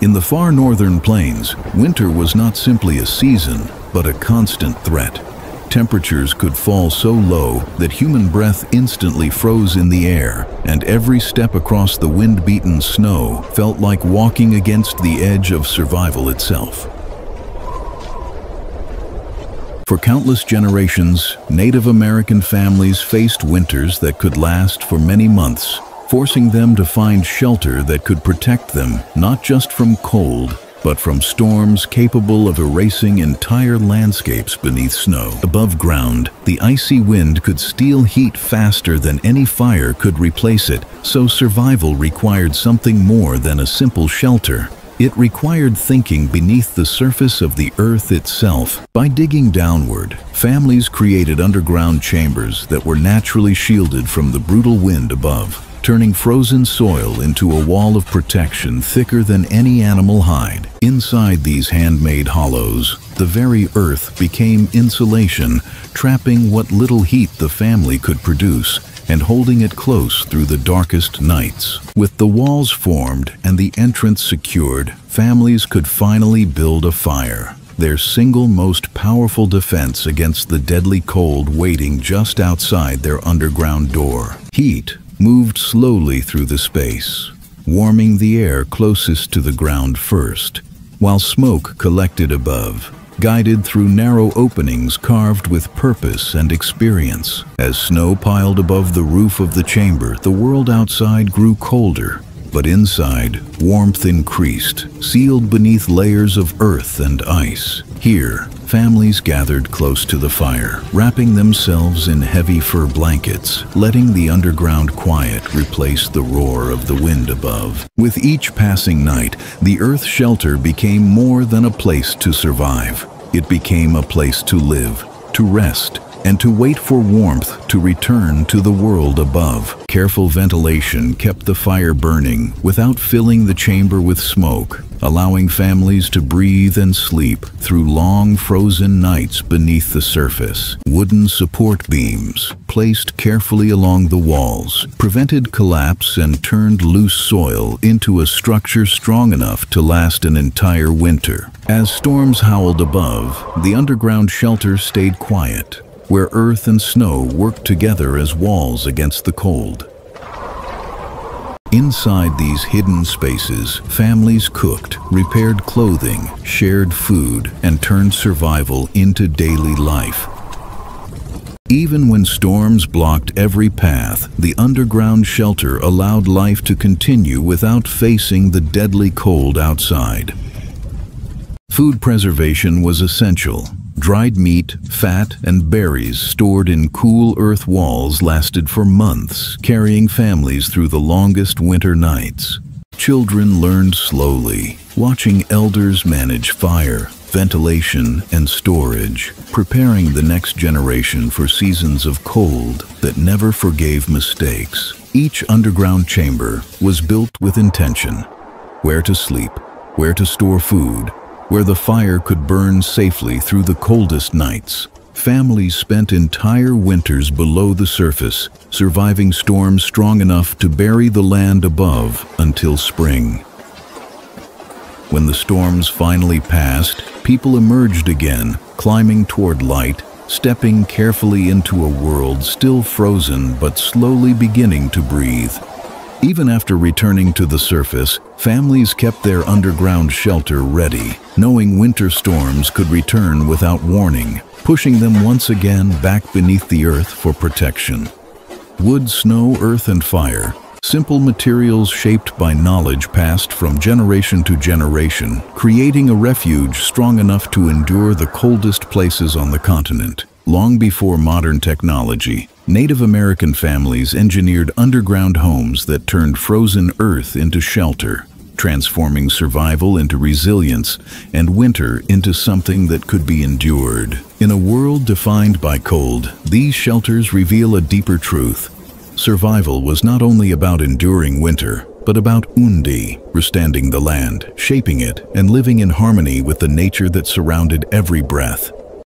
In the far northern plains, winter was not simply a season, but a constant threat. Temperatures could fall so low that human breath instantly froze in the air, and every step across the wind-beaten snow felt like walking against the edge of survival itself. For countless generations, Native American families faced winters that could last for many months, forcing them to find shelter that could protect them not just from cold, but from storms capable of erasing entire landscapes beneath snow. Above ground, the icy wind could steal heat faster than any fire could replace it, so survival required something more than a simple shelter. It required thinking beneath the surface of the earth itself. By digging downward, families created underground chambers that were naturally shielded from the brutal wind above turning frozen soil into a wall of protection thicker than any animal hide. Inside these handmade hollows, the very earth became insulation, trapping what little heat the family could produce and holding it close through the darkest nights. With the walls formed and the entrance secured, families could finally build a fire their single most powerful defense against the deadly cold waiting just outside their underground door. Heat moved slowly through the space, warming the air closest to the ground first, while smoke collected above, guided through narrow openings carved with purpose and experience. As snow piled above the roof of the chamber, the world outside grew colder, but inside, warmth increased, sealed beneath layers of earth and ice. Here, families gathered close to the fire, wrapping themselves in heavy fur blankets, letting the underground quiet replace the roar of the wind above. With each passing night, the earth shelter became more than a place to survive. It became a place to live, to rest, and to wait for warmth to return to the world above. Careful ventilation kept the fire burning without filling the chamber with smoke, allowing families to breathe and sleep through long frozen nights beneath the surface. Wooden support beams, placed carefully along the walls, prevented collapse and turned loose soil into a structure strong enough to last an entire winter. As storms howled above, the underground shelter stayed quiet, where earth and snow worked together as walls against the cold. Inside these hidden spaces, families cooked, repaired clothing, shared food, and turned survival into daily life. Even when storms blocked every path, the underground shelter allowed life to continue without facing the deadly cold outside. Food preservation was essential, Dried meat, fat, and berries stored in cool earth walls lasted for months, carrying families through the longest winter nights. Children learned slowly, watching elders manage fire, ventilation, and storage, preparing the next generation for seasons of cold that never forgave mistakes. Each underground chamber was built with intention. Where to sleep, where to store food, where the fire could burn safely through the coldest nights. Families spent entire winters below the surface, surviving storms strong enough to bury the land above until spring. When the storms finally passed, people emerged again, climbing toward light, stepping carefully into a world still frozen but slowly beginning to breathe. Even after returning to the surface, families kept their underground shelter ready, knowing winter storms could return without warning, pushing them once again back beneath the earth for protection. Wood, snow, earth, and fire, simple materials shaped by knowledge passed from generation to generation, creating a refuge strong enough to endure the coldest places on the continent. Long before modern technology, Native American families engineered underground homes that turned frozen earth into shelter, transforming survival into resilience and winter into something that could be endured. In a world defined by cold, these shelters reveal a deeper truth. Survival was not only about enduring winter, but about Undi, restanding the land, shaping it, and living in harmony with the nature that surrounded every breath.